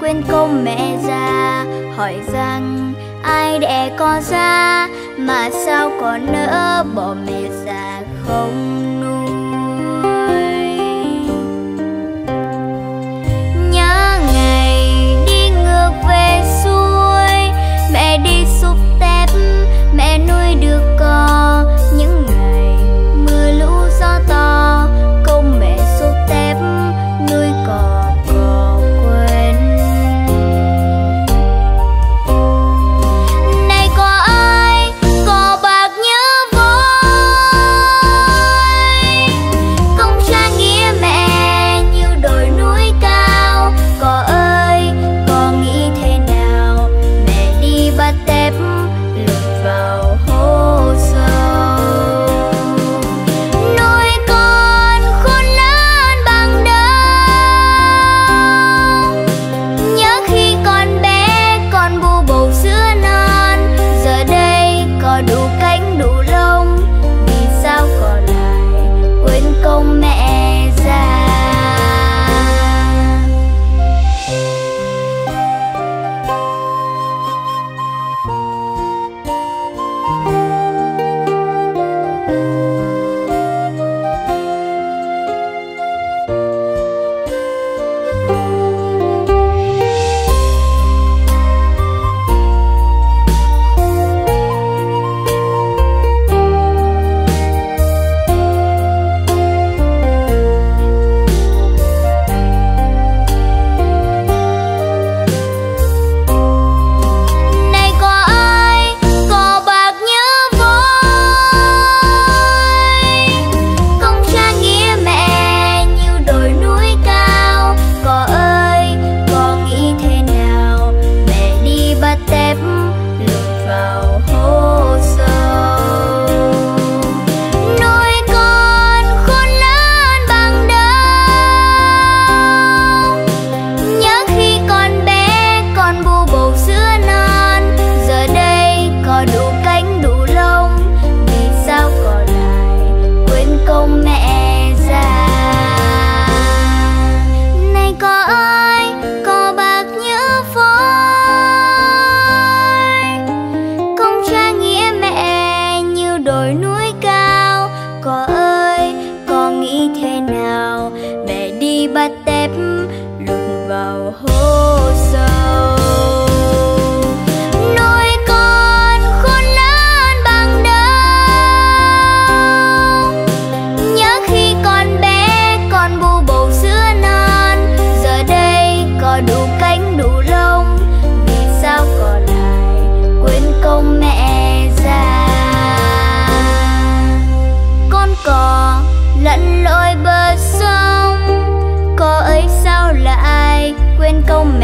Quên câu mẹ già, hỏi rằng ai đẻ con ra, mà sao còn nỡ bỏ mẹ già không? lặn lội bờ sông. Có ấy sao lại quên công